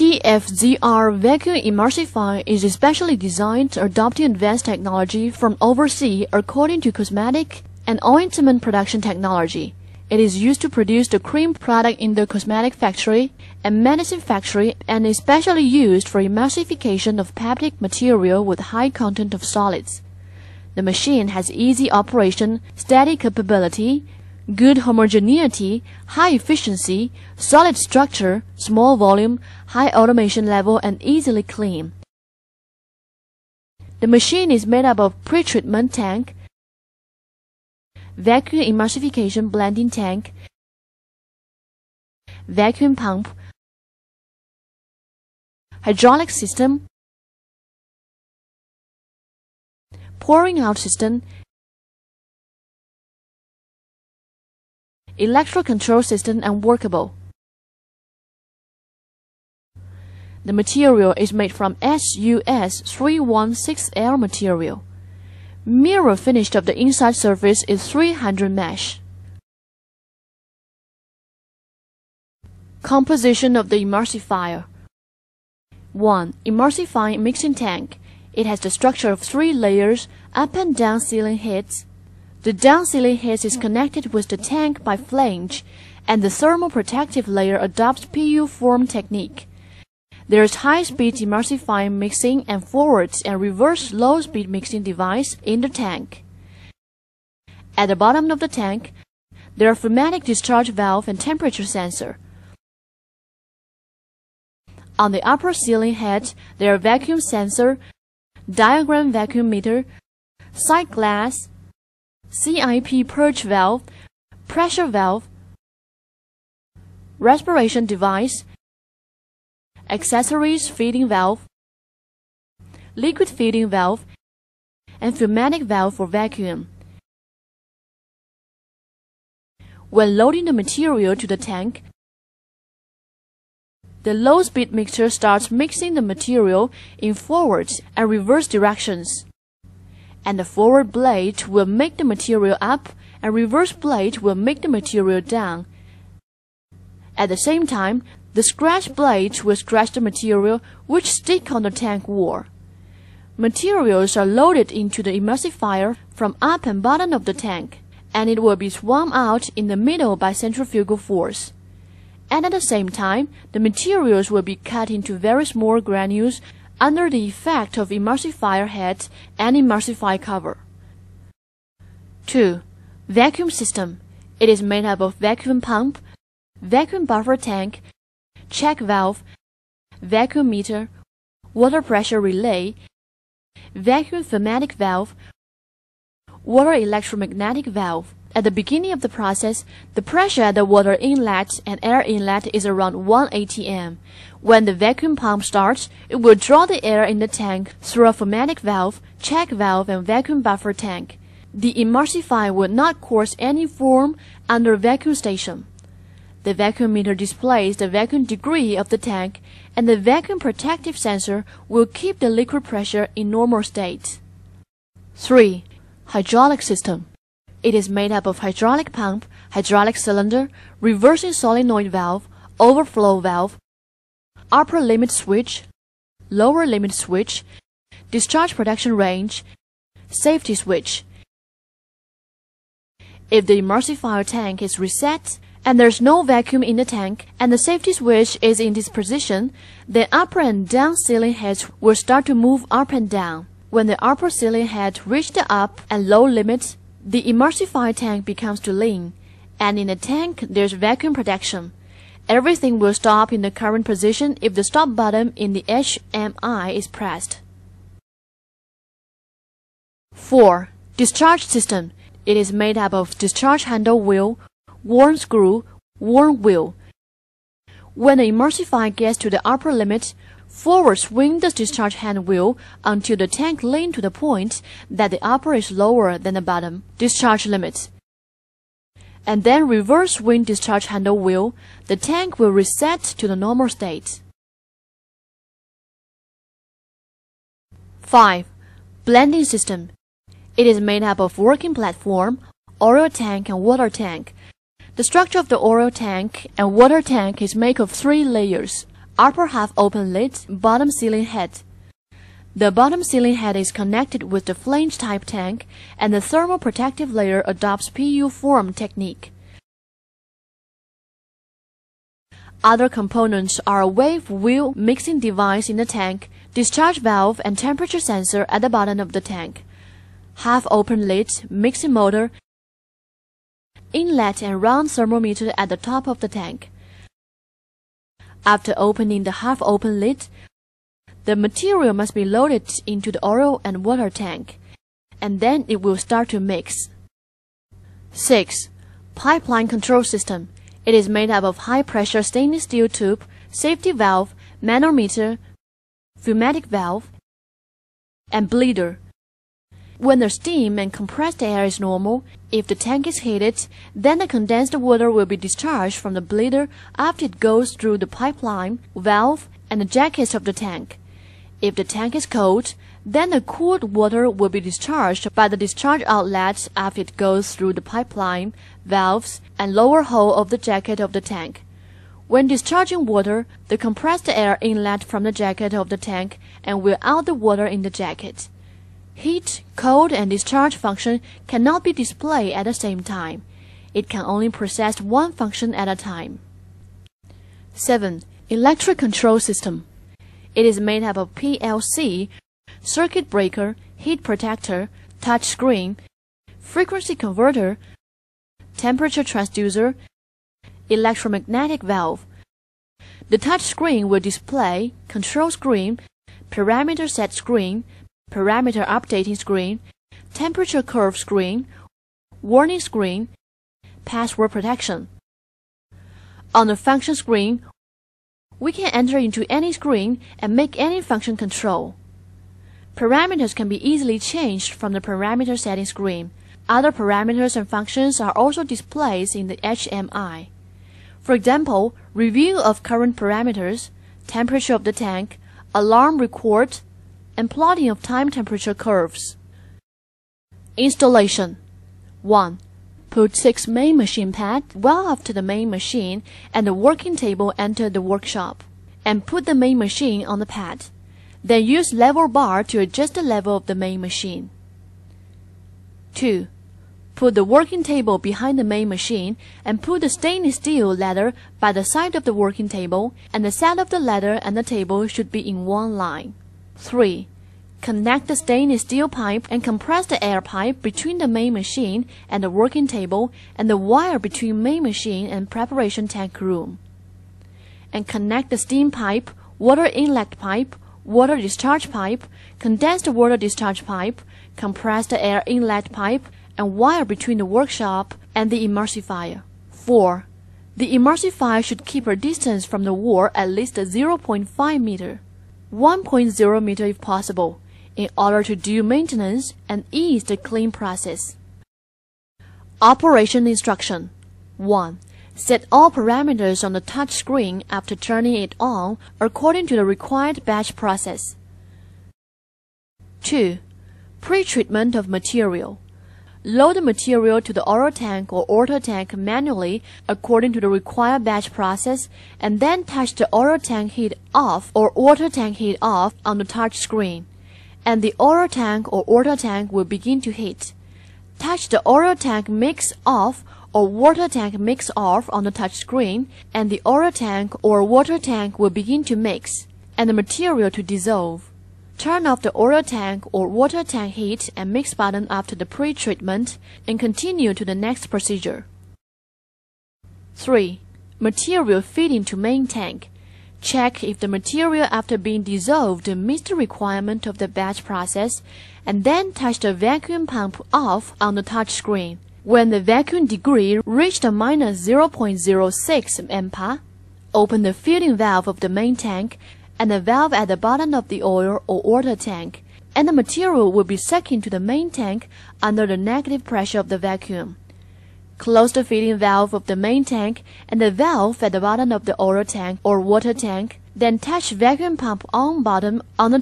TFZR vacuum emulsifier is especially designed adopting advanced technology from overseas according to cosmetic and ointment production technology. It is used to produce the cream product in the cosmetic factory and medicine factory and is especially used for emulsification of peptic material with high content of solids. The machine has easy operation, steady capability, good homogeneity, high efficiency, solid structure, small volume, high automation level, and easily clean. The machine is made up of pretreatment tank, vacuum emulsification blending tank, vacuum pump, hydraulic system, pouring out system, electro control system and workable. The material is made from SUS 316L material. Mirror finish of the inside surface is 300 mesh. Composition of the emulsifier 1. Emulsifying mixing tank. It has the structure of three layers, up and down sealing heads, the down sealing head is connected with the tank by flange, and the thermoprotective layer adopts PU form technique. There is high-speed emulsifying mixing and forward and reverse low-speed mixing device in the tank. At the bottom of the tank, there are pneumatic discharge valve and temperature sensor. On the upper sealing head, there are vacuum sensor, diaphragm vacuum meter, sight glass, CIP purge valve, pressure valve, respiration device, accessories feeding valve, liquid feeding valve, and pneumatic valve for vacuum. When loading the material to the tank, the low-speed mixer starts mixing the material in forward and reverse directions and the forward blade will make the material up and reverse blade will make the material down. At the same time, the scratch blade will scratch the material which stick on the tank wall. Materials are loaded into the emulsifier from up and bottom of the tank, and it will be swung out in the middle by centrifugal force. And at the same time, the materials will be cut into very small granules under the effect of emulsifier head and emulsifier cover. 2. Vacuum system. It is made up of vacuum pump, vacuum buffer tank, check valve, vacuum meter, water pressure relay, vacuum pneumatic valve, water electromagnetic valve. At the beginning of the process, the pressure at the water inlet and air inlet is around 1 atm. When the vacuum pump starts, it will draw the air in the tank through a pneumatic valve, check valve, and vacuum buffer tank. The emulsifier will not cause any foam under vacuum station. The vacuum meter displays the vacuum degree of the tank, and the vacuum protective sensor will keep the liquid pressure in normal state. 3. Hydraulic system. It is made up of hydraulic pump, hydraulic cylinder, reversing solenoid valve, overflow valve, upper limit switch, lower limit switch, discharge protection range, safety switch. If the emulsifier tank is reset and there's no vacuum in the tank and the safety switch is in this position, then upper and down sealing heads will start to move up and down. When the upper sealing head reaches the up and low limits, the emulsifier tank becomes too lean, and in the tank there's vacuum protection. Everything will stop in the current position if the stop button in the HMI is pressed. 4. Discharge system. It is made up of discharge handle wheel, worm screw, worm wheel. When the emulsifier gets to the upper limit, Forward swing the discharge hand wheel until the tank lean to the point that the upper is lower than the bottom discharge limit. And then reverse swing discharge handle wheel, the tank will reset to the normal state. 5. Blending system. It is made up of working platform, oil tank, and water tank. The structure of the oil tank and water tank is made of three layers. Upper half open lid, bottom sealing head. The bottom sealing head is connected with the flange type tank and the thermal protective layer adopts PU form technique. Other components are a wave wheel mixing device in the tank, discharge valve and temperature sensor at the bottom of the tank, half open lid, mixing motor, inlet and round thermometer at the top of the tank. After opening the half open lid, the material must be loaded into the oil and water tank, and then it will start to mix. 6. Pipeline control system. It is made up of high-pressure stainless steel tube, safety valve, manometer, pneumatic valve, and bleeder. When the steam and compressed air is normal, if the tank is heated, then the condensed water will be discharged from the bleeder after it goes through the pipeline, valve, and the jacket of the tank. If the tank is cold, then the cooled water will be discharged by the discharge outlet after it goes through the pipeline, valves, and lower hole of the jacket of the tank. When discharging water, the compressed air inlet from the jacket of the tank and will out the water in the jacket. Heat, cold, and discharge function cannot be displayed at the same time. It can only process one function at a time. 7. Electric Control System it is made up of PLC, circuit breaker, heat protector, touch screen, frequency converter, temperature transducer, electromagnetic valve. The touch screen will display control screen, parameter set screen, parameter updating screen, temperature curve screen, warning screen, password protection. On the function screen, we can enter into any screen and make any function control. Parameters can be easily changed from the parameter setting screen. Other parameters and functions are also displayed in the HMI. For example, review of current parameters, temperature of the tank, alarm record, and plotting of time temperature curves. Installation 1. Put six main machine pad well after the main machine and the working table enter the workshop, and put the main machine on the pad. Then use level bar to adjust the level of the main machine. 2. Put the working table behind the main machine and put the stainless steel ladder by the side of the working table and the set of the ladder and the table should be in one line. 3. Connect the stainless steel pipe and compress the air pipe between the main machine and the working table and the wire between main machine and preparation tank room. And connect the steam pipe, water inlet pipe, water discharge pipe, condensed water discharge pipe, compressed air inlet pipe, and wire between the workshop and the emulsifier. 4. The emulsifier should keep a distance from the wall at least 0.5 meter, 1.0 meter if possible, in order to do maintenance and ease the clean process. Operation instruction 1. Set all parameters on the touch screen after turning it on according to the required batch process. 2. Pre-treatment of material. Load the material to the oil tank or water tank manually according to the required batch process and then touch the oil tank heat off or water tank heat off on the touch screen and the oil tank or water tank will begin to heat. Touch the oil tank mix off or water tank mix off on the touch screen and the oil tank or water tank will begin to mix and the material to dissolve. Turn off the oil tank or water tank heat and mix button after the pre-treatment and continue to the next procedure. 3. Material feeding to main tank. Check if the material after being dissolved meets the requirement of the batch process, and then touch the vacuum pump off on the touch screen. When the vacuum degree reached minus 0.06 MPa, open the filling valve of the main tank and the valve at the bottom of the oil or water tank, and the material will be sucked into the main tank under the negative pressure of the vacuum. Close the feeding valve of the main tank and the valve at the bottom of the oil tank or water tank. Then touch vacuum pump on bottom on the